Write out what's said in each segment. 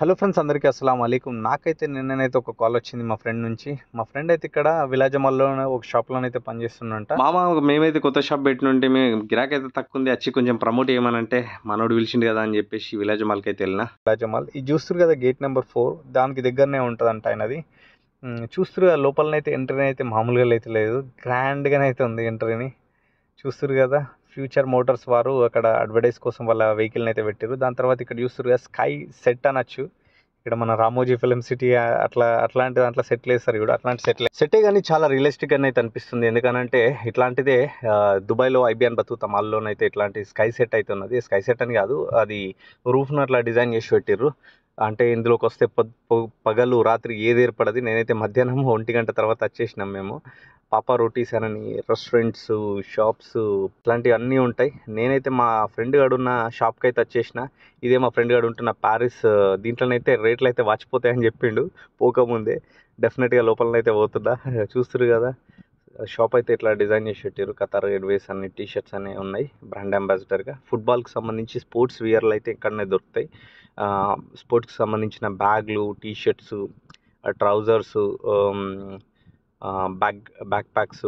Hello friends అందరికీ అస్సలం అలైకుం. నాకైతే నిన్ననైతే ఒక కాల్ వచ్చింది మా ఫ్రెండ్ నుంచి. మా ఫ్రెండ్ అయితే ఇక్కడ విలాజమాల్లో ఒక షాప్లోనైతే పనిచేస్తుండంట. మామ మేమైతే కొత్త షాప్ పెట్టినుంటే మేము గిరాకీ అయితే తక్కువ ఉంది వచ్చి కొంచెం ప్రమోట్ చేయమనంటే మనోడు పిలిచిండు కదా అని చెప్పేసి విలేజ్ మాల్కి అయితే వెళ్ళిన విలాజమాల్ ఇది చూస్తారు కదా గేట్ నెంబర్ ఫోర్. దానికి దగ్గరనే ఉంటుందంట ఆయనది. చూస్తారు కదా లోపలనైతే ఎంట్రీ అయితే మామూలుగా అయితే లేదు. గ్రాండ్గానే అయితే ఉంది ఎంట్రీని. చూస్తారు కదా. ఫ్యూచర్ మోటార్స్ వారు అక్కడ అడ్వర్టైజ్ కోసం వాళ్ళ వెహికల్ని అయితే పెట్టారు దాని తర్వాత ఇక్కడ చూస్తారు స్కై సెట్ అనొచ్చు. ఇక్కడ మన రామోజీ ఫిలిం సిటీ అట్లా అట్లాంటి దాంట్లో సెటిల్ వేస్తారు కూడా అట్లాంటి సెటిల్ సెటే కానీ చాలా రియలిస్టిక్ అని అయితే అనిపిస్తుంది. ఎందుకనంటే ఇట్లాంటిదే దుబాయ్లో ఐబిఎన్ బతుకుతాం. ఇట్లాంటి స్కై సెట్ అయితే ఉన్నది. స్కై సెట్ అని కాదు అది రూఫ్ను అట్లా డిజైన్ చేసి పెట్టిర్రు. అంటే ఇందులోకి వస్తే పగలు రాత్రి ఏది ఏర్పడది? నేనైతే మధ్యాహ్నం ఒంటి గంట తర్వాత వచ్చేసినాం మేము. పాపా రోటీస్ అని రెస్టారెంట్స్ షాప్స్ ఇట్లాంటివి అన్నీ ఉంటాయి. నేనైతే మా ఫ్రెండ్ గాడు ఉన్న షాప్కి అయితే వచ్చేసిన. ఇదే మా ఫ్రెండ్ గాడు ఉంటున్న ప్యారిస్ దీంట్లోనైతే రేట్లు అయితే వాచిపోతాయని చెప్పిండు. పోకముందే. డెఫినెట్గా లోపలనైతే పోతుందా? చూస్తురు కదా. షాప్ అయితే ఇట్లా డిజైన్ చేసి పెట్టారు కతార్ ఎయిర్వేస్ అన్ని టీ షర్ట్స్ అనే ఉన్నాయి. బ్రాండ్ అంబాసిడర్గా ఫుట్బాల్కి సంబంధించి స్పోర్ట్స్ వియర్లు అయితే ఇక్కడనే దొరుకుతాయి. స్పోర్ట్స్కి సంబంధించిన బ్యాగ్లు T shirts trousers bag backpacks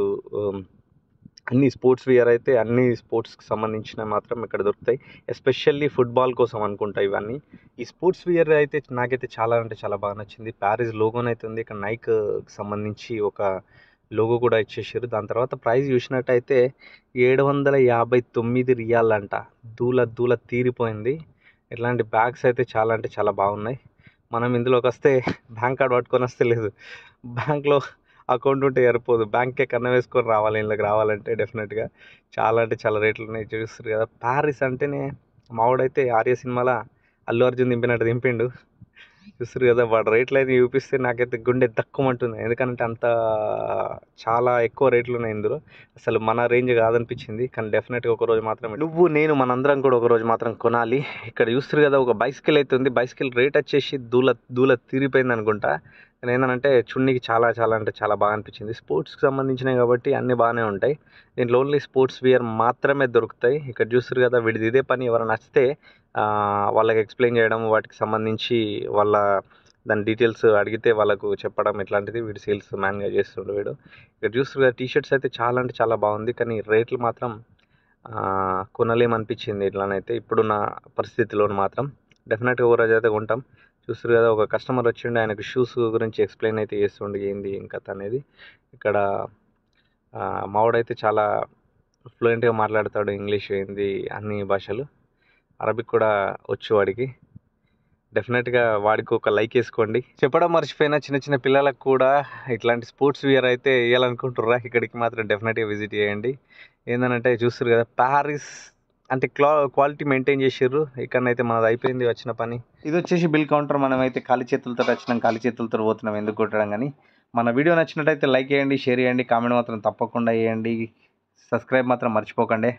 అన్ని స్పోర్ట్స్ వియర్ అయితే అన్ని స్పోర్ట్స్కి సంబంధించిన మాత్రం ఇక్కడ దొరుకుతాయి. ఎస్పెషల్లీ ఫుట్బాల్ కోసం అనుకుంటా ఇవన్నీ. ఈ స్పోర్ట్స్ వియర్ అయితే నాకైతే చాలా అంటే చాలా బాగా నచ్చింది. ప్యారిస్ లోగోనైతే అయితే ఉంది. ఇక్కడ నైక్ సంబంధించి ఒక లోగో కూడా ఇచ్చేసారు. దాని తర్వాత ప్రైస్ చూసినట్టయితే ఏడు వందల యాభై తొమ్మిది రియాలంట దూల దూల తీరిపోయింది. ఇట్లాంటి బ్యాగ్స్ అయితే చాలా అంటే చాలా బాగున్నాయి. మనం ఇందులోకి వస్తే బ్యాంక్ కార్డ్ పట్టుకొని వస్తే లేదు. బ్యాంక్లో అకౌంట్ ఉంటే సరిపోదు. బ్యాంక్కే కన్న వేసుకొని రావాలి ఇందులోకి రావాలంటే డెఫినెట్గా చాలా అంటే చాలా రేట్లు ఉన్నాయి చూస్తారు కదా. ప్యారిస్ అంటేనే మావాడైతే ఆర్య సినిమాలో? అల్లు అర్జున్ దింపినట్టు దింపిండు. చూస్తారు కదా వాడు రేట్లు అయితే చూపిస్తే నాకైతే గుండె దక్కుమంటుంది ఎందుకంటే అంత చాలా ఎక్కువ రేట్లు ఉన్నాయి ఇందులో. అసలు మన రేంజ్ కాదనిపించింది కానీ డెఫినెట్గా ఒక రోజు మాత్రం నువ్వు నేను మనందరం కూడా ఒకరోజు మాత్రం కొనాలి. ఇక్కడ చూస్తారు కదా ఒక బైసికల్ అయితే ఉంది. బైసికల్ రేట్ వచ్చేసి దూల దూల తీరిపోయింది అనుకుంటా. కానీ ఏంటంటే చున్నీకి చాలా చాలా అంటే చాలా బాగా అనిపించింది. స్పోర్ట్స్కి సంబంధించినవి కాబట్టి అన్నీ బాగానే ఉంటాయి. దీంట్లో ఓన్లీ స్పోర్ట్స్ వియర్ మాత్రమే దొరుకుతాయి. ఇక్కడ చూస్తారు కదా వీడిది ఇదే పని ఎవరైనా నచ్చితే వాళ్ళకి ఎక్స్ప్లెయిన్ చేయడం వాటికి సంబంధించి వాళ్ళ దాని డీటెయిల్స్ అడిగితే వాళ్ళకు చెప్పడం ఇట్లాంటిది. వీడు సేల్స్ మ్యాన్గా చేస్తుండే వీడు. ఇక్కడ చూస్తారు కదా టీషర్ట్స్ అయితే చాలా అంటే చాలా బాగుంది. కానీ రేట్లు మాత్రం కొనలేమనిపించింది ఇట్లానైతే. ఇప్పుడున్న పరిస్థితిలో మాత్రం. డెఫినెట్గా ఓ రోజు అయితే కొంటాం. చూస్తారు కదా ఒక కస్టమర్ వచ్చిండు ఆయనకు షూస్ గురించి ఎక్స్ప్లెయిన్ అయితే చేస్తుండే ఏంది ఇంకా అనేది. ఇక్కడ మావాడైతే చాలా ఫ్లూయెంట్గా మాట్లాడతాడు ఇంగ్లీష్ ఏంది అన్ని భాషలు. అరబిక్ కూడా వచ్చు వాడికి. డెఫినెట్గా వాడికి ఒక లైక్ వేసుకోండి. చెప్పడం మర్చిపోయిన చిన్న చిన్న పిల్లలకు కూడా ఇట్లాంటి స్పోర్ట్స్ వియర్ అయితే వేయాలనుకుంటుర్రా ఇక్కడికి మాత్రం డెఫినెట్గా విజిట్ చేయండి. ఏంటంటే చూస్తారు కదా ప్యారిస్ అంటే క్లా క్వాలిటీ మెయింటైన్ చేసిర్రు. ఇక్కడనైతే మనది అయిపోయింది వచ్చిన పని. ఇది వచ్చేసి బిల్ కౌంటర్. మనం అయితే ఖాళీ చేతులతో వచ్చినాం ఖాళీ చేతులతో పోతున్నాం. ఎందుకు కొట్టడం కానీ. మన వీడియో నచ్చినట్టయితే లైక్ చేయండి షేర్ చేయండి. కామెంట్ మాత్రం తప్పకుండా చేయండి. సబ్స్క్రైబ్ మాత్రం మర్చిపోకండి.